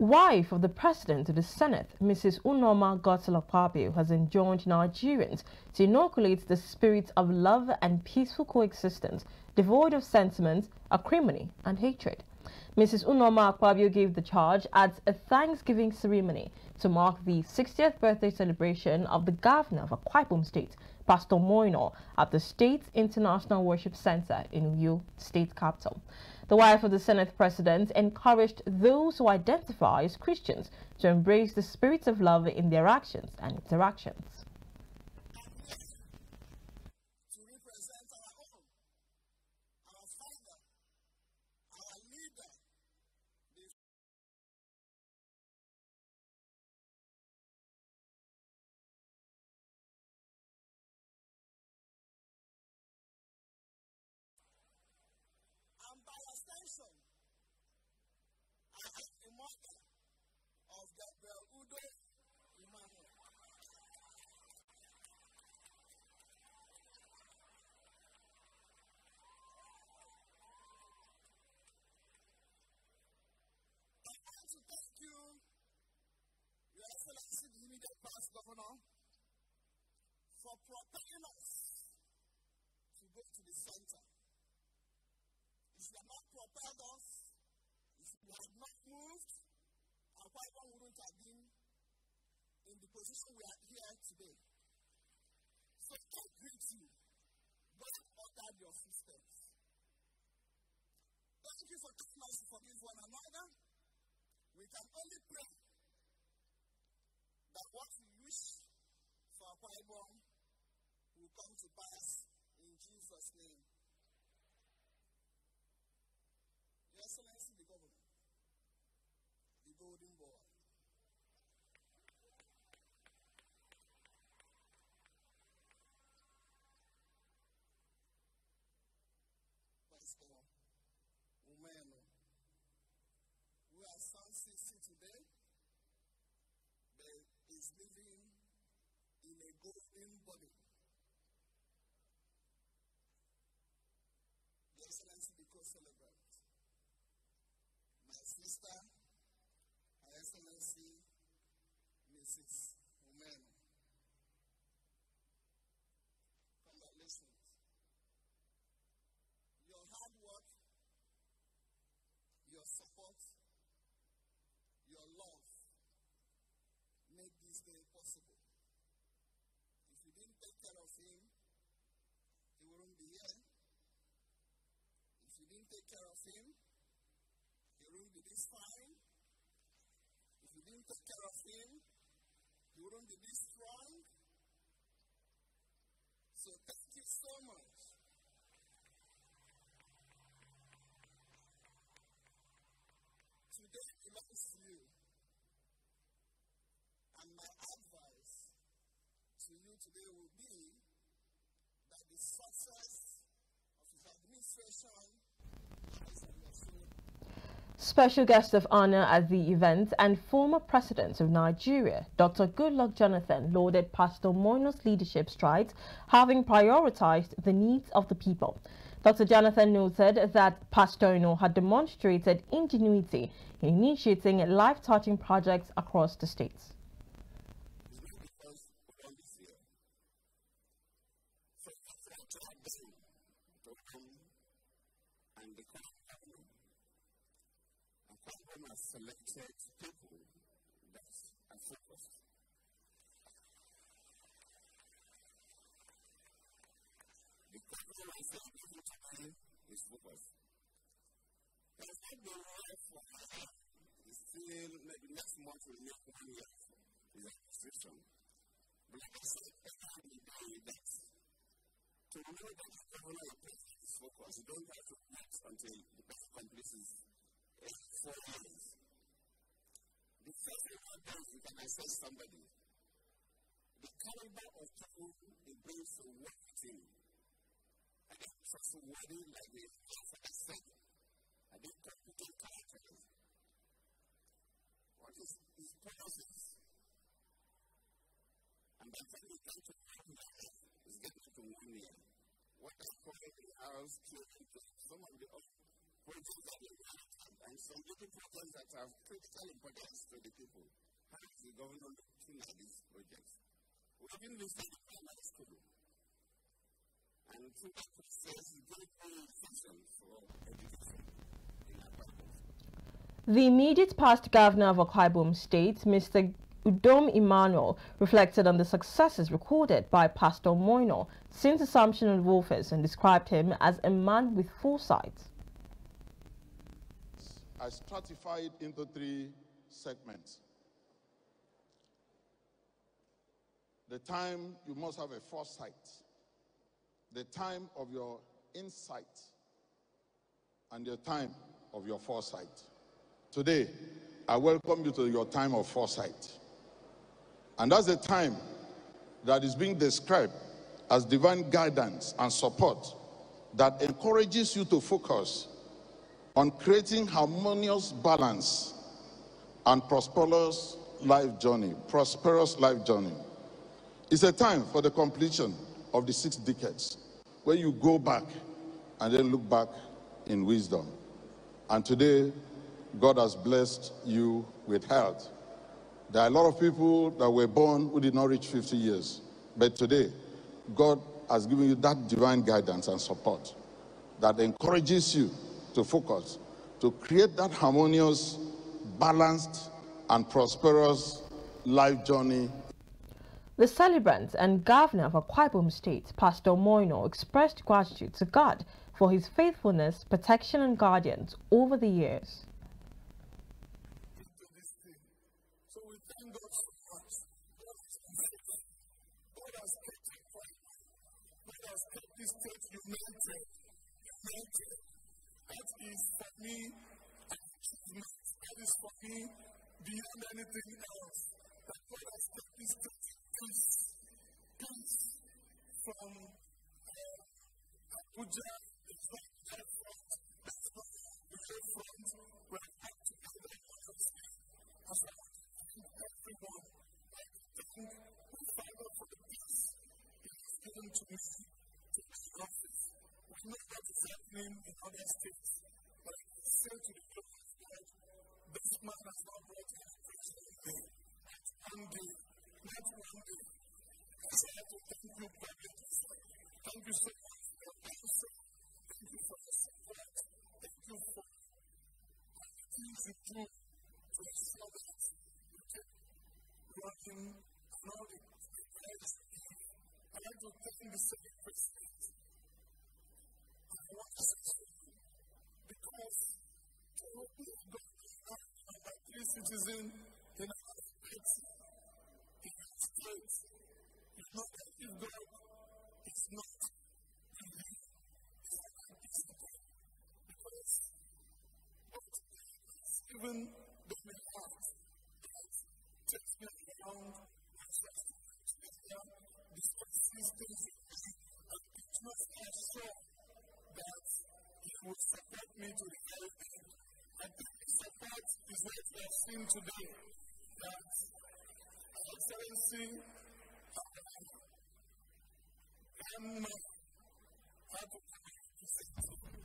Wife of the President of the Senate, Mrs. Unoma Godswill has enjoined Nigerians to inoculate the spirit of love and peaceful coexistence, devoid of sentiment, acrimony, and hatred. Mrs. Unoma Akpabio gave the charge at a Thanksgiving ceremony to mark the 60th birthday celebration of the governor of Akwa State, Pastor Umo Eno, at the State International Worship Center in Uyo, state capital. The wife of the Senate president encouraged those who identify as Christians to embrace the spirit of love in their actions and interactions. and I am the mother of Gabriel Udom Emmanuel. I want to thank you, Your Excellency, the past governor, for propelling us to go to the center if you had not propelled us, if you had not moved, our Bible wouldn't have been in the position we are here today. So I greet you. God ordered your footsteps. Thank you for taking us to forgive one another. We can only pray that what we wish for our Bible will come to pass in Jesus' name. Your Excellency the Governor, the Golden Boy. Pastor Umo Eno, we are Sun 60 today, but is living in a golden body. Your Excellency, the co-celebrant my sister, Her Excellency Mrs. Umo Eno. Congratulations. Your hard work, your support, your love made this day possible. If you didn't take care of him, he wouldn't be here. If you didn't take care of him, he wouldn't be this fine. If you didn't take care of him, he wouldn't be this strong. So thank you so much. Today belongs to you. And my advice to you today will be that the success of his administration your. Special guest of honor at the event and former president of Nigeria, Dr. Goodluck Jonathan, lauded Pastor Umo Eno's leadership strides, having prioritized the needs of the people. Dr. Jonathan noted that Pastor Eno had demonstrated ingenuity in initiating life-touching projects across the states. see the money and the problem. A problem has selected people that are focused. The problem has been given to me is focused. There's not the right for her. It's still, maybe next month will make one year for the administration. But like I said, to know that the governor of is focused, you don't have to wait until the person completes his four years. The first thing does, you can assess somebody. The caliber of people he brings to work with him. I think trustworthy, like the I said. I think competent characters. What is his policies? And by the time you come to one year, it's getting to one year. The the projects that they and some that have critical importance to the people. How is the governor looking at these projects? We school. And that process, for education in our The immediate past governor of Akwa Ibom State, Mr. Udom Emmanuel reflected on the successes recorded by Pastor Umo Eno since assumption of office and described him as a man with foresight. I stratified into three segments. The time you must have a foresight, the time of your insight, and the time of your foresight. Today, I welcome you to your time of foresight. And that's the time that is being described as divine guidance and support that encourages you to focus on creating harmonious balance and prosperous life journey, prosperous life journey. It's a time for the completion of the six decades where you go back and then look back in wisdom. And today, God has blessed you with health there are a lot of people that were born who did not reach 50 years. But today, God has given you that divine guidance and support that encourages you to focus, to create that harmonious, balanced, and prosperous life journey. The celebrant and governor of Akwa Ibom State, Pastor Umo Eno, expressed gratitude to God for his faithfulness, protection, and guidance over the years. entendam os fatos, todas as coisas, todas as coisas, todas as coisas que you mentioned, you mentioned. That is for me an achievement. That is for me beyond anything else. That God has is to express We know what is happening in other states, but I can say to the people that this man has not brought any preaching today. Not one day, not one day. I I have to thank you, God, thank you so to would support me to the healthy. I think support is what we are seeing today. That Our Excellency Grandma had to